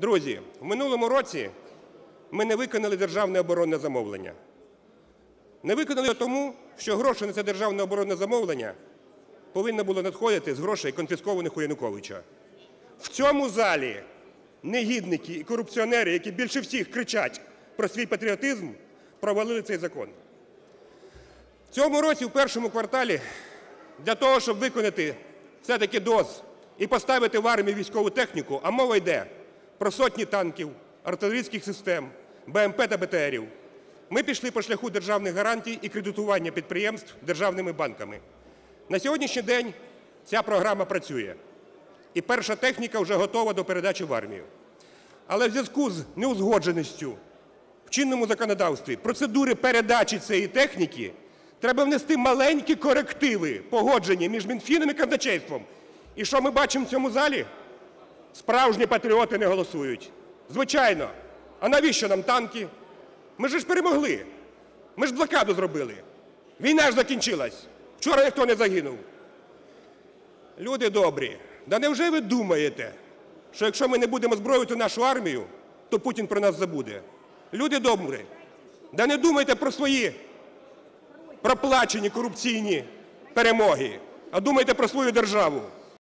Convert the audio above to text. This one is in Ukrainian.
Друзі, в минулому році ми не виконали державне оборонне замовлення. Не виконали його тому, що гроші на це державне оборонне замовлення повинно було надходити з грошей, конфіскованих у Януковича. В цьому залі негідники і корупціонери, які більше всіх кричать про свій патріотизм, провалили цей закон. В цьому році, в першому кварталі, для того, щоб виконати все-таки ДОЗ і поставити в армію військову техніку, а мова йде про сотні танків, артилерійських систем, БМП та БТРів, ми пішли по шляху державних гарантій і кредитування підприємств державними банками. На сьогоднішній день ця програма працює, і перша техніка вже готова до передачі в армію. Але в зв'язку з неузгодженістю в чинному законодавстві процедури передачі цієї техніки треба внести маленькі корективи погодження між Мінфіном і казначейством. І що ми бачимо в цьому залі? Справжні патріоти не голосують. Звичайно. А навіщо нам танки? Ми ж перемогли. Ми ж блокаду зробили. Війна ж закінчилась. Вчора ніхто не загинув. Люди добрі, да невже ви думаєте, що якщо ми не будемо зброювати нашу армію, то Путін про нас забуде? Люди добрі, да не думайте про свої проплачені корупційні перемоги, а думайте про свою державу.